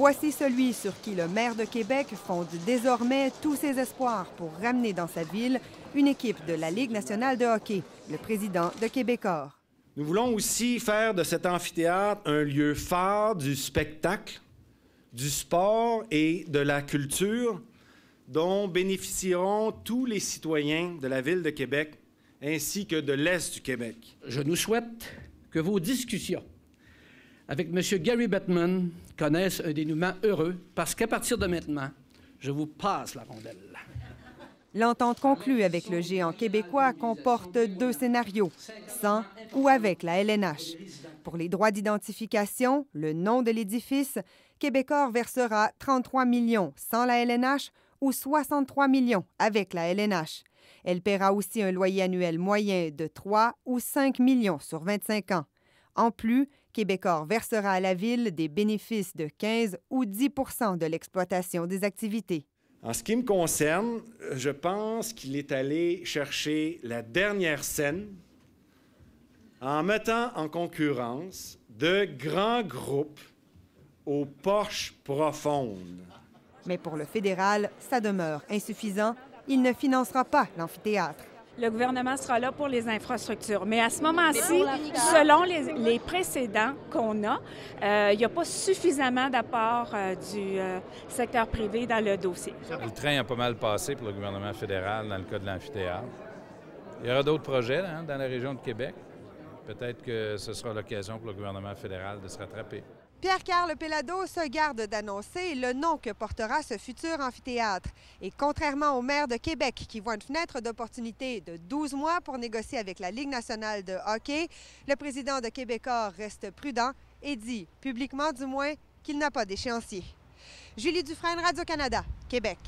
Voici celui sur qui le maire de Québec fonde désormais tous ses espoirs pour ramener dans sa ville une équipe de la Ligue nationale de hockey, le président de Québecor. Nous voulons aussi faire de cet amphithéâtre un lieu phare du spectacle, du sport et de la culture dont bénéficieront tous les citoyens de la ville de Québec ainsi que de l'Est du Québec. Je nous souhaite que vos discussions avec M. Gary Bettman connaissent un dénouement heureux parce qu'à partir de maintenant, je vous passe la rondelle. L'entente conclue avec le géant québécois comporte deux scénarios, sans ou avec la LNH. Pour les droits d'identification, le nom de l'édifice, Québecor versera 33 millions sans la LNH ou 63 millions avec la LNH. Elle paiera aussi un loyer annuel moyen de 3 ou 5 millions sur 25 ans. En plus, Québecor versera à la ville des bénéfices de 15 ou 10 de l'exploitation des activités. En ce qui me concerne, je pense qu'il est allé chercher la dernière scène en mettant en concurrence de grands groupes aux poches profondes. Mais pour le fédéral, ça demeure insuffisant. Il ne financera pas l'amphithéâtre le gouvernement sera là pour les infrastructures. Mais à ce moment-ci, selon les, précédents qu'on a, euh, il n'y a pas suffisamment d'apport euh, du euh, secteur privé dans le dossier. Le train a pas mal passé pour le gouvernement fédéral dans le cas de l'amphithéâtre. Il y aura d'autres projets hein, dans la région de Québec. Peut-être que ce sera l'occasion pour le gouvernement fédéral de se rattraper. Pierre-Carl Pelado se garde d'annoncer le nom que portera ce futur amphithéâtre. Et contrairement au maire de Québec, qui voit une fenêtre d'opportunité de 12 mois pour négocier avec la Ligue nationale de hockey, le président de Québecor reste prudent et dit, publiquement du moins, qu'il n'a pas d'échéancier. Julie Dufresne, Radio-Canada, Québec.